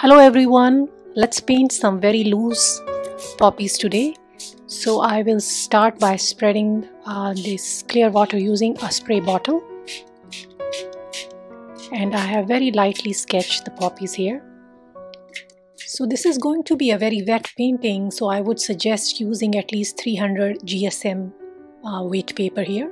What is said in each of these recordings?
Hello everyone, let's paint some very loose poppies today. So I will start by spreading uh, this clear water using a spray bottle. And I have very lightly sketched the poppies here. So this is going to be a very wet painting, so I would suggest using at least 300 GSM uh, weight paper here.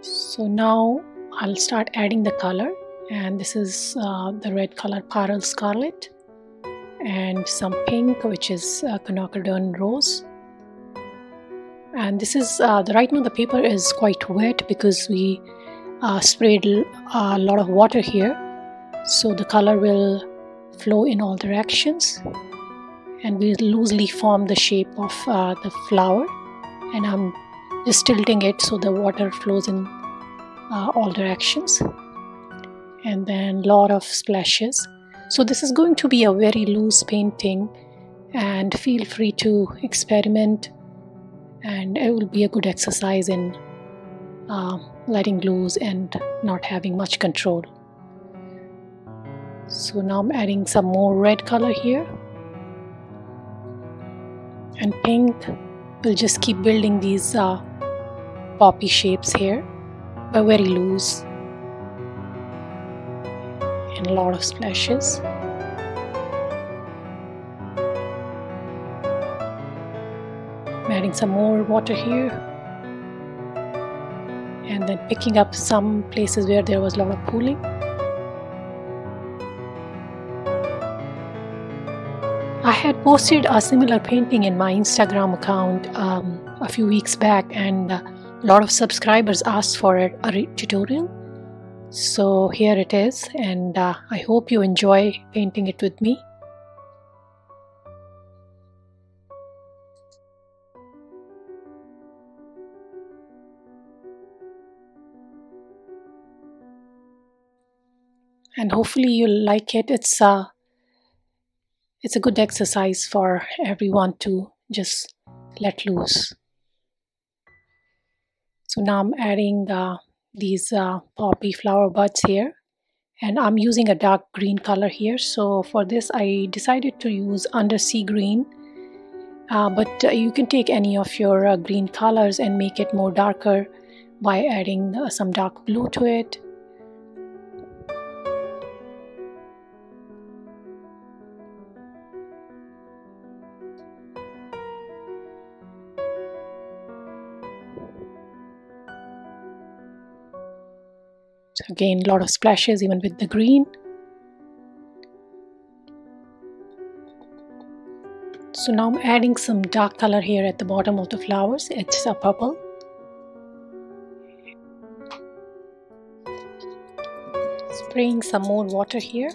So now I'll start adding the color and this is uh, the red color Pyrrole Scarlet and some pink which is uh, Rose. And this is uh, the right now the paper is quite wet because we uh, sprayed a lot of water here. So the color will flow in all directions and we loosely form the shape of uh, the flower. And I'm just tilting it so the water flows in uh, all directions and then a lot of splashes. So this is going to be a very loose painting and feel free to experiment. And it will be a good exercise in uh, letting loose and not having much control. So now I'm adding some more red color here. And pink we'll just keep building these uh, poppy shapes here. But very loose and a lot of splashes. I'm adding some more water here and then picking up some places where there was a lot of pooling. I had posted a similar painting in my Instagram account um, a few weeks back and a lot of subscribers asked for a tutorial so here it is and uh, I hope you enjoy painting it with me. And hopefully you'll like it. It's a, uh, it's a good exercise for everyone to just let loose. So now I'm adding uh, these uh, poppy flower buds here. And I'm using a dark green color here. So for this I decided to use undersea green. Uh, but uh, you can take any of your uh, green colors and make it more darker by adding uh, some dark blue to it again, a lot of splashes even with the green. So now I'm adding some dark color here at the bottom of the flowers. It's a purple. Spraying some more water here.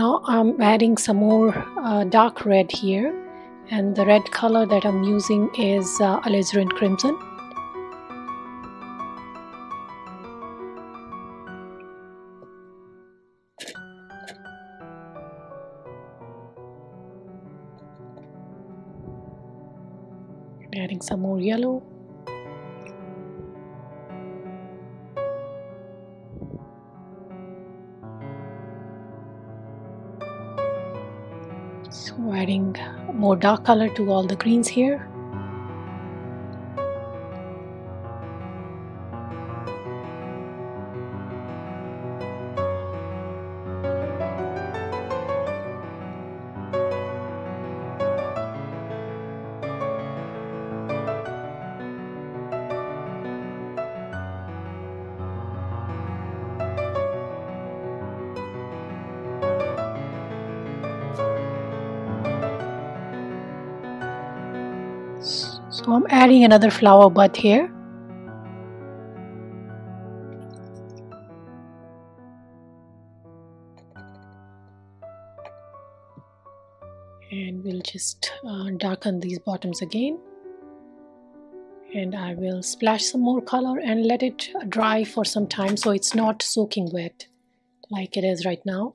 Now I'm adding some more uh, dark red here and the red color that I'm using is uh, alizarin crimson. adding some more yellow so adding more dark color to all the greens here So I'm adding another flower bud here. And we'll just uh, darken these bottoms again. And I will splash some more color and let it dry for some time so it's not soaking wet like it is right now.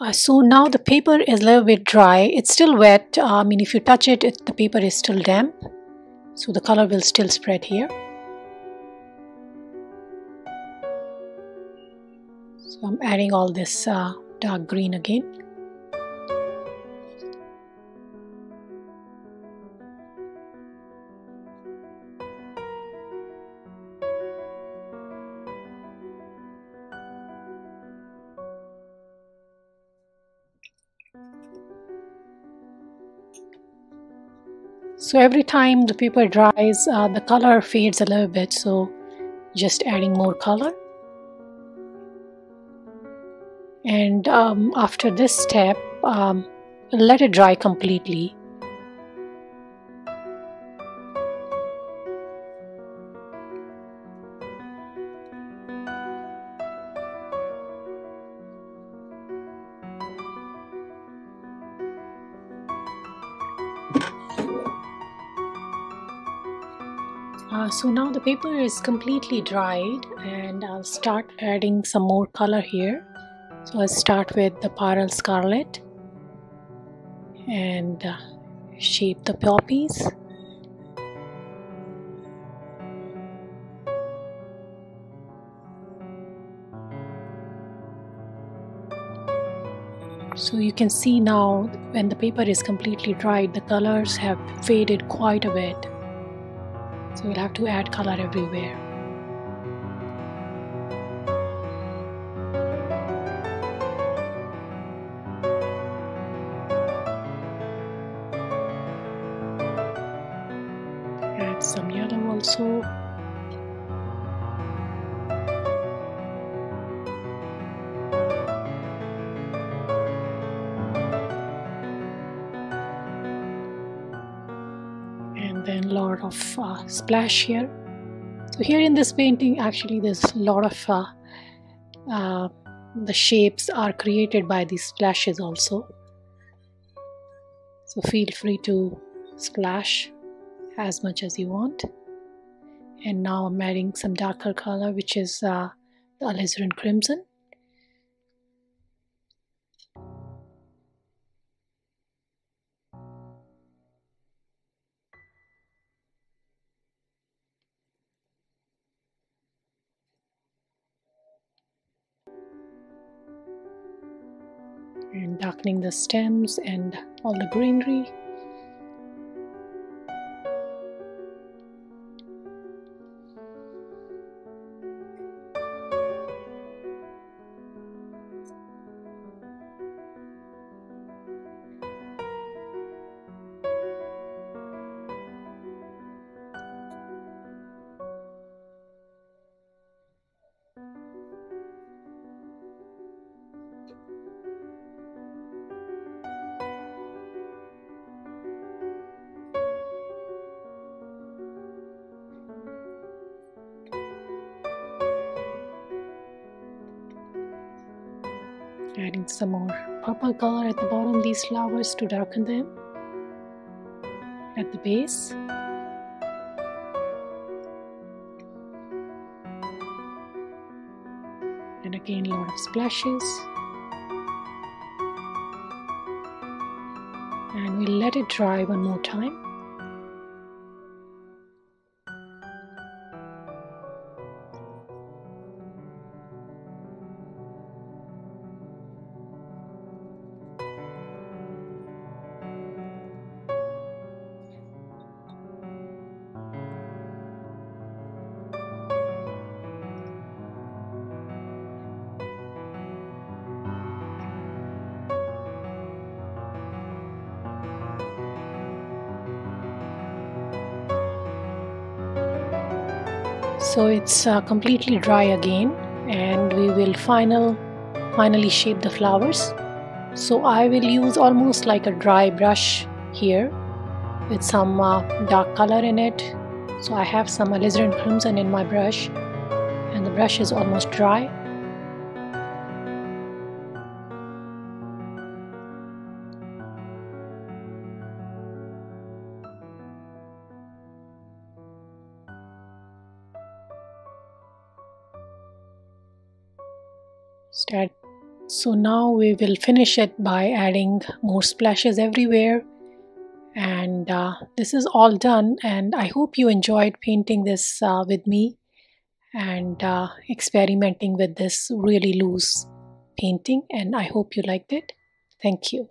Uh, so now the paper is a little bit dry. It's still wet. Uh, I mean, if you touch it, it, the paper is still damp. So the color will still spread here. So I'm adding all this uh, dark green again. So every time the paper dries uh, the color fades a little bit. So just adding more color. And um, after this step um, let it dry completely So now the paper is completely dried and I'll start adding some more color here. So I'll start with the Pyrrole Scarlet and uh, shape the poppies. So you can see now when the paper is completely dried the colors have faded quite a bit so we'll have to add color everywhere. Add some yellow also uh, splash here. So here in this painting actually there's a lot of uh, uh, the shapes are created by these splashes also. So feel free to splash as much as you want. And now I'm adding some darker color which is uh, the alizarin crimson darkening the stems and all the greenery adding some more purple color at the bottom. These flowers to darken them. At the base. And again a lot of splashes. And we'll let it dry one more time so it's uh, completely dry again and we will final finally shape the flowers. So I will use almost like a dry brush here with some uh, dark color in it. So I have some alizarin crimson in my brush and the brush is almost dry so now we will finish it by adding more splashes everywhere and uh, this is all done and I hope you enjoyed painting this uh, with me and uh, experimenting with this really loose painting and I hope you liked it. Thank you.